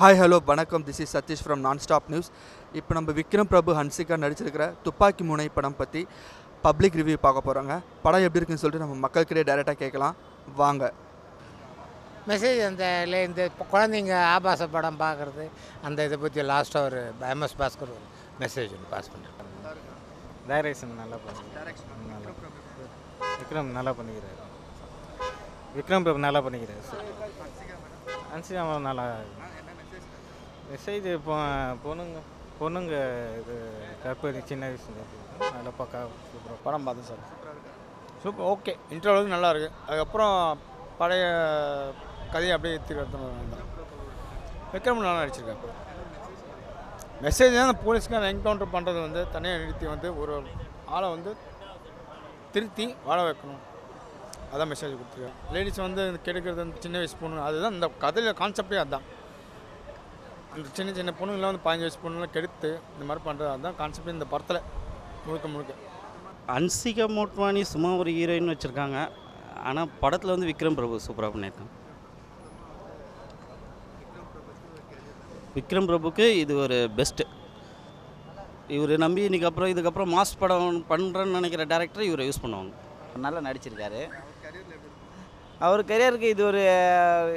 Hi hello வணக்கம். This is Sathish from non stop news இப்போ நம்ம விக்ரம் பிரபு ஹன்சிகா நடிச்சிருக்கிற துப்பாக்கி முனை படம் பற்றி பப்ளிக் ரிவ்யூ பார்க்க போகிறோங்க படம் எப்படி இருக்குன்னு சொல்லிட்டு நம்ம மக்கள்கிட்டே டைரெக்டாக கேட்கலாம். வாங்க. மெசேஜ் அந்த இல்லை இந்த குழந்தைங்க ஆபாச படம் பார்க்குறது அந்த இதை பற்றி லாஸ்ட்டாக ஒரு எம்எஸ் பாஸ்கர் ஒரு மெசேஜ் ஒன்று பாஸ் பண்ணிருக்காங்க டைரக்ஷன் நல்லா விக்ரம் நல்லா பண்ணிக்கிறாரு. விக்ரம் பிரபு நல்லா பண்ணிக்கிறாரு. அன்சிகா நல்லா. மெசேஜ் இப்போ பொண்ணுங்க பொண்ணுங்க இது கற்பதி சின்ன வயசுல நல்லா பக்கா சூப்பராக படம் பார்த்தேன் சார். Super okay. இன்டர்வலுக்கு நல்லா இருக்கு. அதுக்கப்புறம் பழைய கதையை அப்படியே தான் விக்ரம் நல்லா நடிச்சிருக்காரு. மெசேஜ் தான் அந்த போலீஸ்க்கு என்கவுண்டர் பண்ணுறது வந்து தனியாக நிறுத்தி வந்து ஒரு ஆளை வந்து திருத்தி வாழ வைக்கணும். அதான் மெசேஜ் கொடுத்துருக்காரு. லேடிஸ் வந்து கெடுக்கிறது வந்து சின்ன வயசு பொண்ணு. அதுதான் இந்த கதையில் கான்செப்டே அதுதான் சின்ன சின்ன பொண்ணுங்களாம் வந்து பதினஞ்சு வயசு பொண்ணுங்களாம் கெடுத்து இந்த மாதிரி பண்ணுறது அதுதான் கான்செப்ட் இந்த படத்தில் முழுக்க முழுக்க. அன்சிகா மோட்வானி சும்மா ஒரு ஹீரோயின் வச்சுருக்காங்க. ஆனால் படத்தில் வந்து விக்ரம் பிரபு சூப்பராக பண்ணியிருக்காங்க விக்ரம் பிரபுக்கு இது ஒரு பெஸ்ட்டு இவர் நம்பி இன்னைக்கு அப்புறம் இதுக்கப்புறம் மாஸ் படம் பண்ணுறேன்னு நினைக்கிற டேரக்டர் இவரை யூஸ் பண்ணுவாங்க. நல்லா நடிச்சிருக்காரு. அவர் கெரியருக்கு இது ஒரு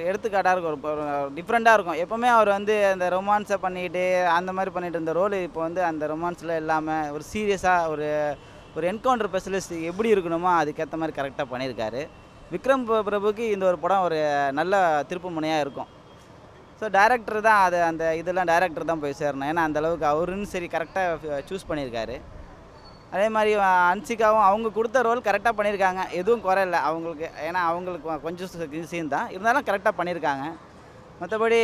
எடுத்துக்காட்டாக இருக்கும். டிஃப்ரெண்ட்டாக இருக்கும். எப்போவுமே அவர் வந்து அந்த ரொமான்ஸை பண்ணிக்கிட்டு அந்த மாதிரி பண்ணிகிட்டு இருந்த ரோல் இப்போ வந்து அந்த ரொமான்ஸில் இல்லாமல் ஒரு சீரியஸாக ஒரு ஒரு என்கவுண்டர் ஸ்பெஷலிஸ்ட் எப்படி இருக்கணுமோ அதுக்கேற்ற மாதிரி கரெக்டாக பண்ணியிருக்காரு. விக்ரம் பிர- பிரபுக்கு இந்த ஒரு படம் ஒரு நல்ல திருப்பு முனையாக இருக்கும். ஸோ டேரக்டர் தான் அது அந்த இதெல்லாம் டேரக்டர் தான் போய் சேரணும். ஏன்னா அந்தளவுக்கு அவருன்னு சரி கரெக்டாக சூஸ் பண்ணியிருக்காரு. அதே மாதிரி அன்சிகாவும் அவங்க கொடுத்த ரோல் கரெக்டாக பண்ணியிருக்காங்க எதுவும் குறை அவங்களுக்கு ஏன்னா அவங்களுக்கு கொஞ்சம் சீன் தான். இருந்தாலும் கரெக்டாக பண்ணியிருக்காங்க மற்றபடி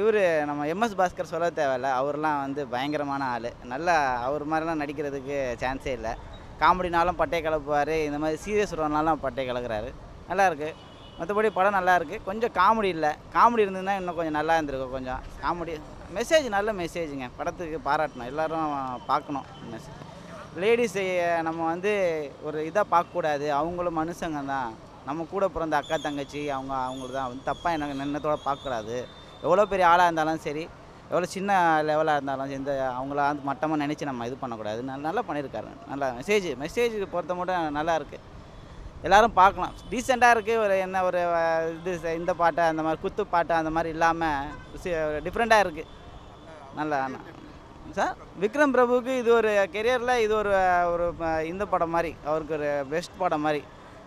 இவர் நம்ம எம்எஸ் பாஸ்கர் சொல்ல தேவையில்ல. அவர்லாம் வந்து பயங்கரமான ஆள். நல்லா அவர் மாதிரிலாம் நடிக்கிறதுக்கு சான்ஸே இல்லை. காமெடினாலும் பட்டை கலப்புவார் இந்த மாதிரி சீரியஸ் ரோல்னாலும் பட்டை கலக்கிறாரு நல்லாயிருக்கு மற்றபடி படம் நல்லாயிருக்கு கொஞ்சம் காமெடி இல்லை. காமெடி இருந்ததுன்னா இன்னும் கொஞ்சம் நல்லா இருந்திருக்கும் கொஞ்சம். காமெடி மெசேஜ் நல்ல மெசேஜுங்க படத்துக்கு பாராட்டணும். எல்லோரும் பார்க்கணும். மெசேஜ் லேடிஸை நம்ம வந்து ஒரு இதாக பார்க்கக்கூடாது. அவங்களும் மனுஷங்க தான். நம்ம கூட பிறந்த அக்கா தங்கச்சி அவங்க அவங்களுக்கு தான். வந்து தப்பாக எனக்கு நின்னத்தோட பார்க்கக்கூடாது. எவ்வளோ பெரிய ஆளாக இருந்தாலும் சரி எவ்வளோ சின்ன லெவலாக இருந்தாலும் இந்த அவங்கள வந்து மட்டமாக நினச்சி நம்ம இது பண்ணக்கூடாது. நல்லா நல்லா பண்ணியிருக்காரு. நல்லா மெசேஜ் மெசேஜ் பொறுத்த மட்டும் நல்லா இருக்குது எல்லோரும் பார்க்கலாம். டீசெண்டாக இருக்குது ஒரு என்ன ஒரு இது இந்த பாட்டை அந்த மாதிரி குத்து பாட்டு அந்த மாதிரி இல்லாமல் டிஃப்ரெண்ட்டாக இருக்குது நல்லா. சார் விக்ரம் பிரபுவுக்கு இது ஒரு கெரியரில் இது ஒரு ஒரு இந்த படம் மாதிரி அவருக்கு ஒரு பெஸ்ட் படம் மாதிரி.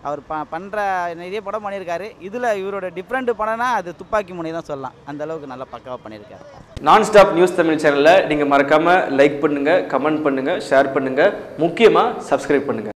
அவர் ப பண்ணுற நிறைய படம் பண்ணியிருக்காரு. இதில் இவரோட டிஃப்ரெண்ட் படம்னா அது துப்பாக்கி முனை தான் சொல்லலாம். அந்த அளவுக்கு நல்லா பக்காவாக பண்ணியிருக்காரு. நான் ஸ்டாப் நியூஸ் தமிழ் சேனலில் நீங்கள் மறக்காமல் லைக் பண்ணுங்கள் கமெண்ட் பண்ணுங்கள் ஷேர் பண்ணுங்கள் முக்கியமாக சப்ஸ்கிரைப் பண்ணுங்கள்